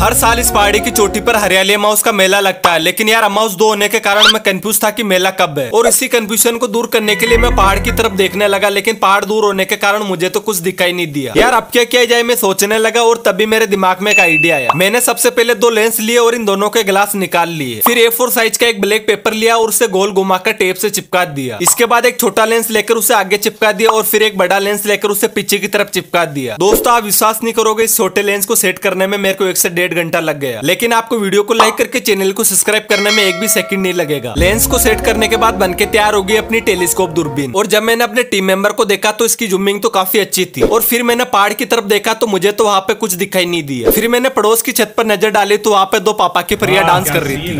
हर साल इस पहाड़ी की चोटी पर हरियाली माउस का मेला लगता है। लेकिन यार अमाउस दो होने के कारण मैं कंफ्यूज था कि मेला कब है। और इसी कंफ्यूजन को दूर करने के लिए मैं पहाड़ की तरफ़ देखने लगा, लेकिन पहाड़ दूर होने के कारण मुझे तो कुछ दिखाई नहीं दिया। यार, अब क्या किया जाए, मैं सोचने लगा और तभी मेरे दिमाग में एक आइडिया आया। मैंने सबसे पहले दो लेंस लिए और इन दोनों के ग्लास निकाल लिए। फिर ए साइज़ का एक ब्लैक पेपर लिया और उसे गोल घुमाकर टेप से चिपका दिया। इसके बाद एक छोटा लेंस लेकर उसे आगे चिपका दिया और फिर एक बड़ा लेंस लेकर उसे पीछे की तरफ़ चिपका दिया। दोस्तों, आप विश्वास नहीं करोगे, इस छोटे लेंस को सेट करने में मेरे को एक से डेढ़ घंटा लग गया। लेकिन आपको वीडियो को लाइक करके चैनल को सब्सक्राइब करने में एक भी सेकंड नहीं लगेगा। लेंस को सेट करने के बाद बनके तैयार होगी अपनी टेलीस्कोप दूरबीन। और जब मैंने अपने टीम मेंबर को देखा तो इसकी जुम्मिंग तो काफ़ी अच्छी थी। और फिर मैंने पहाड़ की तरफ़ देखा तो मुझे तो वहाँ पे कुछ दिखाई नहीं दिया। फिर मैंने पड़ोस की छत पर नज़र डाली तो वहाँ पे दो पापा की परिया डांस कर रही थी।